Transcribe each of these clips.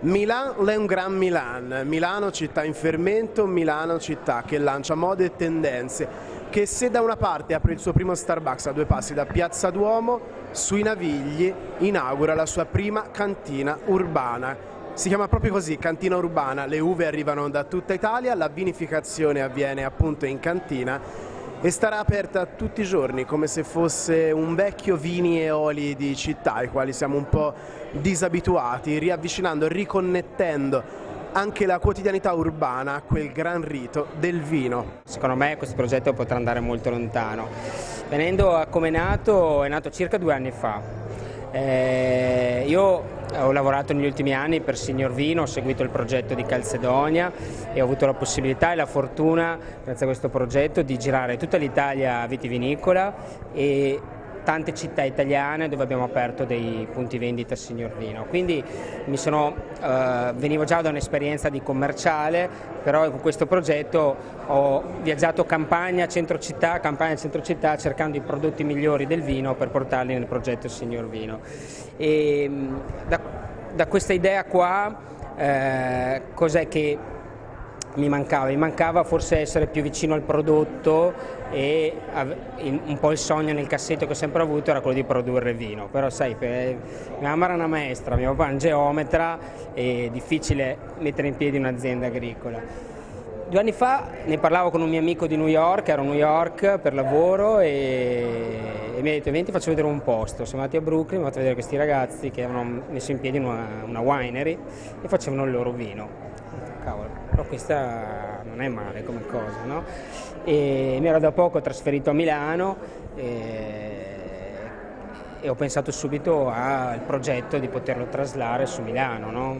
Milan è un gran Milan, Milano città in fermento, Milano città che lancia mode e tendenze, che se da una parte apre il suo primo Starbucks a due passi da Piazza Duomo, sui Navigli inaugura la sua prima cantina urbana. Si chiama proprio così, cantina urbana, le uve arrivano da tutta Italia, la vinificazione avviene appunto in cantina e starà aperta tutti i giorni come se fosse un vecchio vini e oli di città ai quali siamo un po' disabituati, riavvicinando, riconnettendo anche la quotidianità urbana a quel gran rito del vino. Secondo me questo progetto potrà andare molto lontano. Venendo a come è nato, è nato circa due anni fa. Eh, io ho lavorato negli ultimi anni per Signor Vino, ho seguito il progetto di Calcedonia e ho avuto la possibilità e la fortuna, grazie a questo progetto, di girare tutta l'Italia vitivinicola e tante città italiane dove abbiamo aperto dei punti vendita signor vino. Quindi sono, eh, venivo già da un'esperienza di commerciale, però con questo progetto ho viaggiato campagna, centro città, campagna, centro città, cercando i prodotti migliori del vino per portarli nel progetto signor vino. E, da, da questa idea qua, eh, cos'è che mi mancava? Mi mancava forse essere più vicino al prodotto e un po' il sogno nel cassetto che ho sempre avuto era quello di produrre vino, però sai, mia mamma era una maestra, mio papà è un geometra, è difficile mettere in piedi un'azienda agricola. Due anni fa ne parlavo con un mio amico di New York, ero a New York per lavoro e, e mi ha detto venti faccio vedere un posto, siamo andati a Brooklyn, mi ha fatto vedere questi ragazzi che avevano messo in piedi una, una winery e facevano il loro vino cavolo, però questa non è male come cosa, no? E mi ero da poco trasferito a Milano e, e ho pensato subito al progetto di poterlo traslare su Milano, no?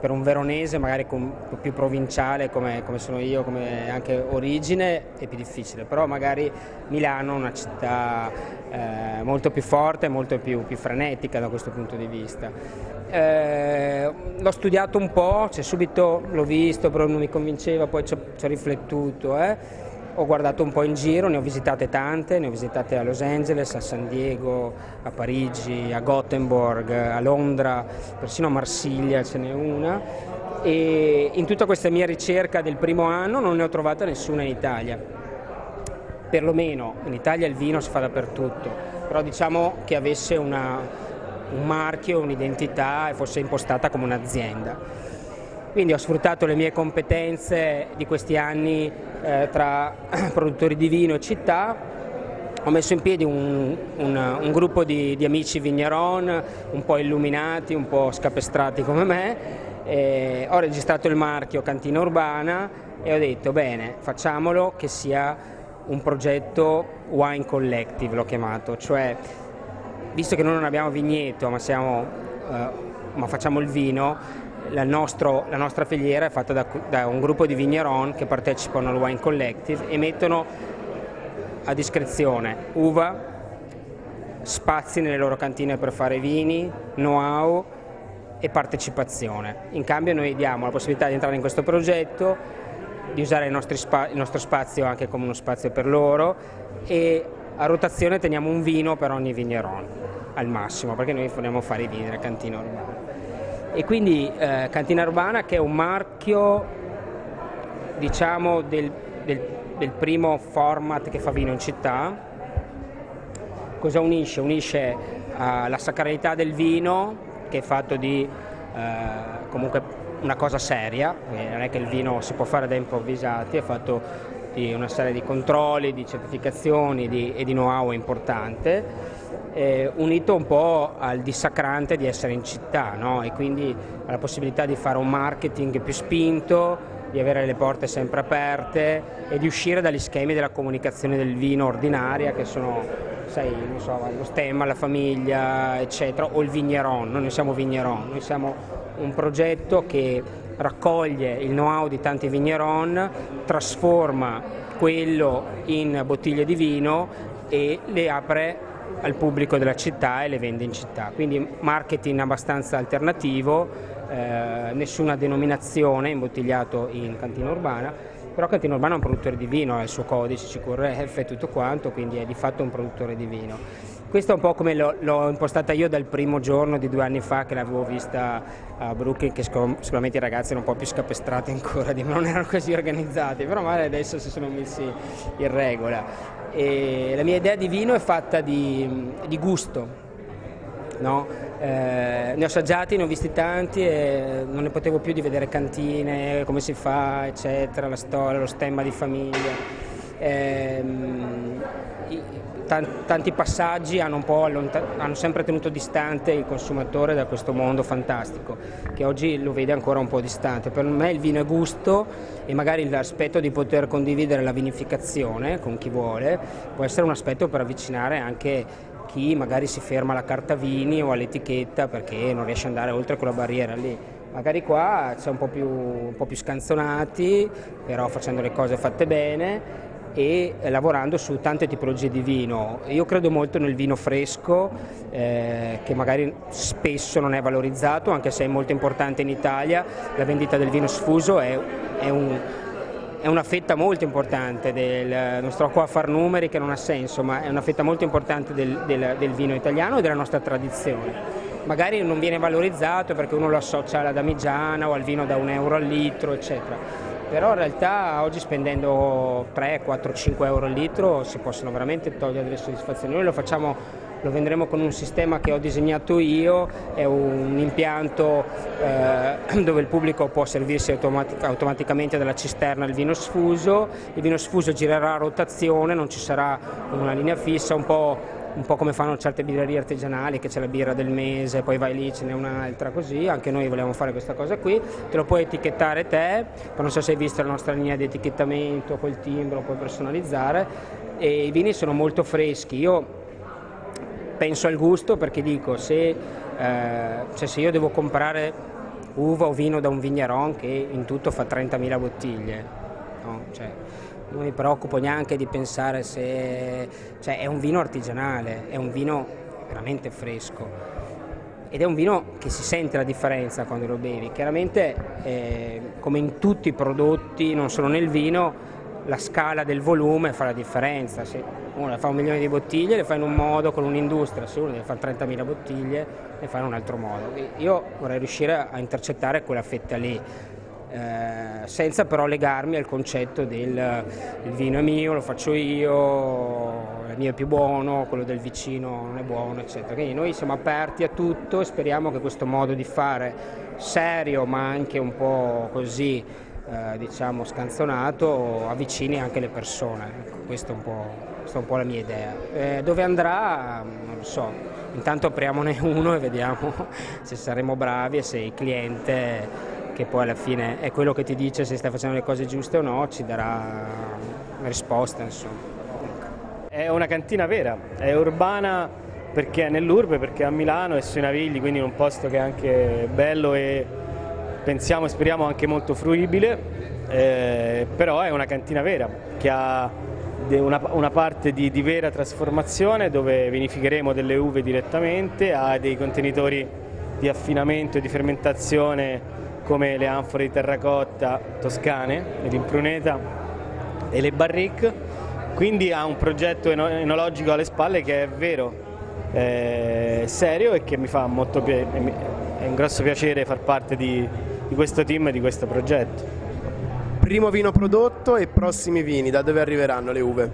Per un veronese magari con, più provinciale come, come, sono io, come anche origine, è più difficile, però magari Milano è una città eh, molto più forte, molto più, più frenetica da questo punto di vista. Eh, l'ho studiato un po', cioè subito l'ho visto, però non mi convinceva, poi ci ho, riflettuto. Eh. Ho guardato un po' in giro, ne ho visitate tante, ne ho visitate a Los Angeles, a San Diego, a Parigi, a Gothenburg, a Londra, persino a Marsiglia ce n'è una. E in tutta questa mia ricerca del primo anno non ne ho trovata nessuna in Italia. Perlomeno in Italia il vino si fa dappertutto, però diciamo che avesse una, un marchio, un'identità e fosse impostata come un'azienda. Quindi ho sfruttato le mie competenze di questi anni eh, tra produttori di vino e città, ho messo in piedi un, un, un gruppo di, di, amici vigneron, un po' illuminati, un po' scapestrati come me, ho registrato il marchio Cantina Urbana e ho detto bene, facciamolo che sia un progetto wine collective, l'ho chiamato, cioè visto che noi non abbiamo vigneto ma, siamo, eh, ma facciamo il vino, la, nostro, la, nostra filiera è fatta da, da, un gruppo di vigneron che partecipano al Wine Collective e mettono a discrezione uva, spazi nelle loro cantine per fare vini, know-how e partecipazione. In cambio noi diamo la possibilità di entrare in questo progetto, di usare il, il nostro spazio anche come uno spazio per loro e a rotazione teniamo un vino per ogni vigneron al massimo perché noi vogliamo fare i vini della cantina urbana. E quindi eh, Cantina Urbana che è un marchio diciamo del, del, del primo format che fa vino in città. Cosa unisce? Unisce uh, la sacralità del vino che è fatto di uh, comunque una cosa seria, non è che il vino si può fare da improvvisati, è fatto di una serie di controlli, di certificazioni di, e di know-how importante, eh, unito un po' al dissacrante di essere in città no? e quindi alla possibilità di fare un marketing più spinto, di avere le porte sempre aperte e di uscire dagli schemi della comunicazione del vino ordinaria che sono sai, so, lo stemma, la famiglia, eccetera, o il vigneron, noi siamo vigneron, noi siamo un progetto che raccoglie il know-how di tanti vigneron, trasforma quello in bottiglie di vino e le apre al pubblico della città e le vende in città. Quindi marketing abbastanza alternativo, eh, nessuna denominazione imbottigliato in cantina urbana, però Cantina Urbana è un produttore di vino, ha il suo codice, CQRF e tutto quanto, quindi è di fatto un produttore di vino Questo è un po' come l'ho impostata io dal primo giorno di due anni fa che l'avevo vista a Brooklyn, che sicuramente i ragazzi erano un po' più scapestrati ancora di me, non erano così organizzati, però magari adesso si sono messi in regola. E la mia idea di vino è fatta di, di gusto, No? Eh, ne ho assaggiati, ne ho visti tanti e non ne potevo più di vedere cantine, come si fa, eccetera, la storia, lo stemma di famiglia. Eh, tanti passaggi hanno, hanno, sempre tenuto distante il consumatore da questo mondo fantastico, che oggi lo vede ancora un po' distante. Per me il vino è gusto e magari l'aspetto di poter condividere la vinificazione con chi vuole può essere un aspetto per avvicinare anche chi magari si ferma alla carta vini o all'etichetta perché non riesce ad andare oltre quella barriera lì. Magari qua c'è un un po più scanzonati, però facendo le cose fatte bene e lavorando su tante tipologie di vino. Io credo molto nel vino fresco eh, che magari spesso non è valorizzato, anche se è molto importante in Italia. La vendita del vino sfuso è, è, un, è una fetta molto importante, del, non sto qua a far numeri che non ha senso, ma è una fetta molto importante del, del, del vino italiano e della nostra tradizione magari non viene valorizzato perché uno lo associa alla damigiana o al vino da un euro al litro, eccetera però in realtà oggi spendendo 3, 4, 5 euro al litro si possono veramente togliere delle soddisfazioni. Noi lo facciamo, lo vendremo con un sistema che ho disegnato io, è un impianto eh, dove il pubblico può servirsi automatic automaticamente dalla cisterna il vino sfuso, il vino sfuso girerà a rotazione, non ci sarà una linea fissa, un po' un po' come fanno certe birrerie artigianali, che c'è la birra del mese, poi vai lì, ce n'è un'altra, così, anche noi vogliamo fare questa cosa qui, te lo puoi etichettare te, non so se hai visto la nostra linea di etichettamento, col timbro, puoi personalizzare, e i vini sono molto freschi, io penso al gusto perché dico, se, eh, cioè se io devo comprare uva o vino da un vigneron che in tutto fa 30.000 bottiglie, no? cioè, non mi preoccupo neanche di pensare se... cioè è un vino artigianale, è un vino veramente fresco ed è un vino che si sente la differenza quando lo bevi. Chiaramente, eh, come in tutti i prodotti, non solo nel vino, la scala del volume fa la differenza. Se uno fa un milione di bottiglie, le fa in un modo con un'industria, se uno deve fare 30.000 bottiglie, le fa in un altro modo. Io vorrei riuscire a intercettare quella fetta lì eh, senza però legarmi al concetto del il vino è mio, lo faccio io, il mio è più buono, quello del vicino non è buono, eccetera. Quindi noi siamo aperti a tutto e speriamo che questo modo di fare serio ma anche un po' così eh, diciamo scanzonato avvicini anche le persone. Ecco, questa è questa è un po la mia idea. Eh, dove andrà? Non lo so. Intanto apriamone uno e vediamo se saremo bravi e se il cliente che poi alla fine è quello che ti dice se stai facendo le cose giuste o no, ci darà risposta insomma. È una cantina vera, è urbana perché è nell'urbe, perché è a Milano e sui Navigli, quindi in un posto che è anche bello e pensiamo e speriamo anche molto fruibile, eh, però è una cantina vera che ha una, una parte di, di, vera trasformazione dove vinificheremo delle uve direttamente, ha dei contenitori di affinamento e di fermentazione come le anfore di terracotta toscane, l'impruneta e le barrique, quindi ha un progetto enologico alle spalle che è vero, è serio e che mi fa molto è un grosso piacere far parte di, di questo team e di questo progetto. Primo vino prodotto e prossimi vini, da dove arriveranno le uve?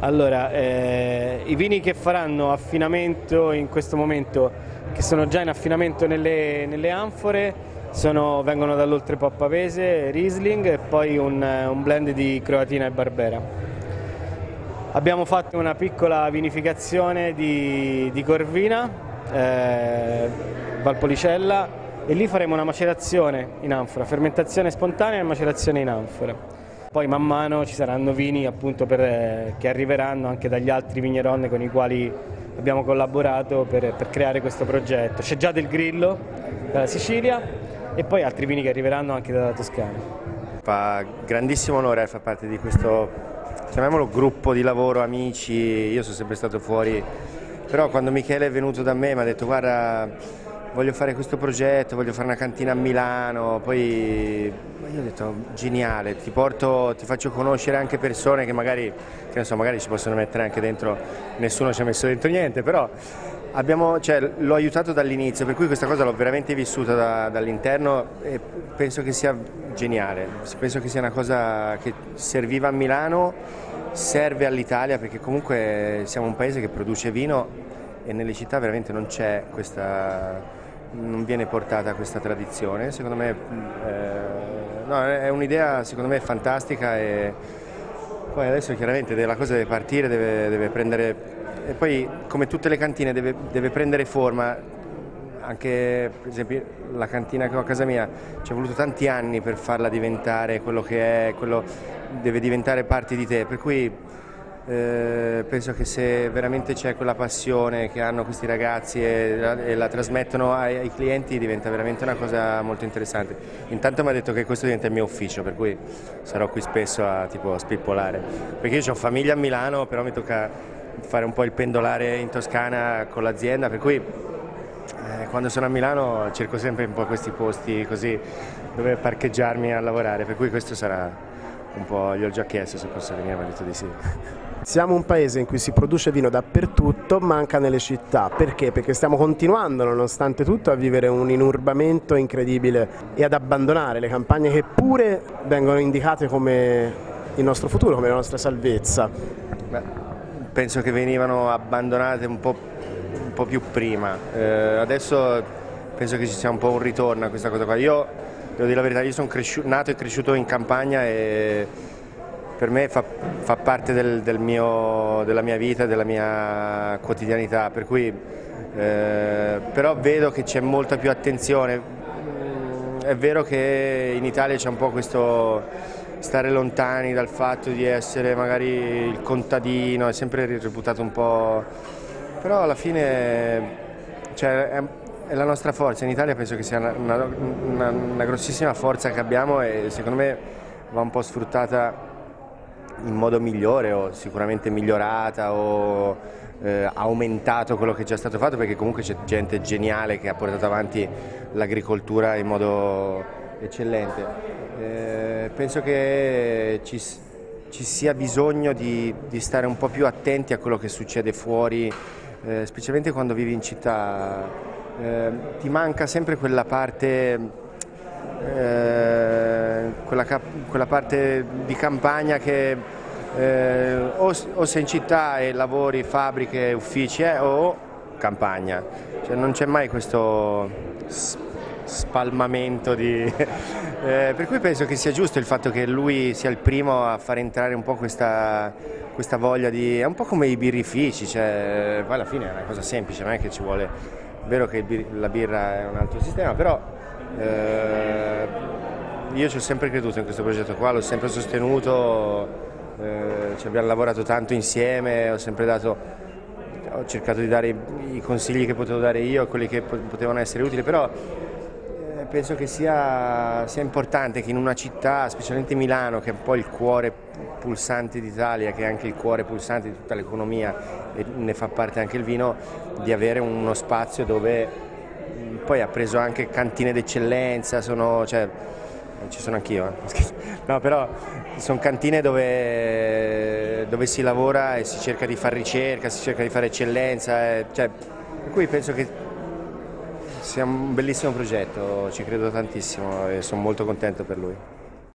Allora, eh, i vini che faranno affinamento in questo momento, che sono già in affinamento nelle, nelle anfore, sono, vengono dall'Oltrepò Pavese, Riesling e poi un, un, blend di Croatina e Barbera. Abbiamo fatto una piccola vinificazione di, di Corvina, eh, Valpolicella e lì faremo una macerazione in anfora, fermentazione spontanea e macerazione in anfora. Poi man mano ci saranno vini appunto per, eh, che arriveranno anche dagli altri vigneron con i quali abbiamo collaborato per, per creare questo progetto. C'è già del Grillo dalla Sicilia e poi altri vini che arriveranno anche dalla Toscana. Fa grandissimo onore far parte di questo, chiamiamolo gruppo di lavoro, amici, io sono sempre stato fuori, però quando Michele è venuto da me mi ha detto guarda voglio fare questo progetto, voglio fare una cantina a Milano, poi io ho detto geniale, ti, porto, ti faccio conoscere anche persone che magari, che so, magari ci possono mettere anche dentro, nessuno ci ha messo dentro niente, però abbiamo, cioè, l'ho aiutato dall'inizio, per cui questa cosa l'ho veramente vissuta da, dall'interno e penso che sia geniale, penso che sia una cosa che serviva a Milano, serve all'Italia perché comunque siamo un paese che produce vino e nelle città veramente non c'è questa non viene portata questa tradizione. Secondo me eh, no, è un'idea secondo me fantastica e poi adesso chiaramente la cosa deve partire, deve, deve prendere e poi come tutte le cantine deve, deve, prendere forma. Anche per esempio la cantina che ho a casa mia ci è voluto tanti anni per farla diventare quello che è, quello deve diventare parte di te, per cui eh, penso che se veramente c'è quella passione che hanno questi ragazzi e la, e la trasmettono ai, ai, clienti diventa veramente una cosa molto interessante. Intanto mi ha detto che questo diventa il mio ufficio, per cui sarò qui spesso a tipo, spippolare. Perché io ho famiglia a Milano, però mi tocca fare un po' il pendolare in Toscana con l'azienda, per cui eh, quando sono a Milano cerco sempre un po' questi posti così dove parcheggiarmi a lavorare, per cui questo sarà un po', gli ho già chiesto se posso venire, mi ha detto di sì. Siamo un paese in cui si produce vino dappertutto, manca nelle città. Perché? Perché stiamo continuando, nonostante tutto, a vivere un inurbamento incredibile e ad abbandonare le campagne che pure vengono indicate come il nostro futuro, come la nostra salvezza. Beh, penso che venivano abbandonate un po', un po più prima. Eh, adesso penso che ci sia un po' un ritorno a questa cosa qua. Io, devo dire la verità, io sono nato e cresciuto in campagna e per me fa, fa parte del, del mio, della mia vita, della mia quotidianità, per cui eh, però vedo che c'è molta più attenzione. Mm, è vero che in Italia c'è un po' questo stare lontani dal fatto di essere magari il contadino, è sempre reputato un po'... però alla fine cioè, è, è, la nostra forza, in Italia penso che sia una, una, una, una grossissima forza che abbiamo e secondo me va un po' sfruttata in modo migliore o sicuramente migliorata o eh, aumentato quello che è già stato fatto perché comunque c'è gente geniale che ha portato avanti l'agricoltura in modo eccellente. Eh, penso che ci, ci, sia bisogno di, di, stare un po' più attenti a quello che succede fuori, eh, specialmente quando vivi in città. Eh, ti manca sempre quella parte eh, quella, quella, parte di campagna che eh, o, o, sei in città e lavori, fabbriche, uffici eh, o campagna, cioè, non c'è mai questo spalmamento di... eh, per cui penso che sia giusto il fatto che lui sia il primo a far entrare un po' questa, questa voglia di... è un po' come i birrifici, cioè, poi alla fine è una cosa semplice, non è che ci vuole... è vero che la birra è un altro sistema, però eh, io ci ho sempre creduto in questo progetto qua, l'ho sempre sostenuto, eh, ci abbiamo lavorato tanto insieme, ho sempre dato, ho cercato di dare i, consigli che potevo dare io, quelli che potevano essere utili, però eh, penso che sia, sia, importante che in una città, specialmente Milano, che è un po' il cuore pulsante d'Italia, che è anche il cuore pulsante di tutta l'economia e ne fa parte anche il vino, di avere uno spazio dove poi ha preso anche cantine d'eccellenza, sono, cioè, ci sono anch'io, eh. no, però sono cantine dove, dove, si lavora e si cerca di fare ricerca, si cerca di fare eccellenza, eh, cioè, per cui penso che sia un bellissimo progetto, ci credo tantissimo e sono molto contento per lui.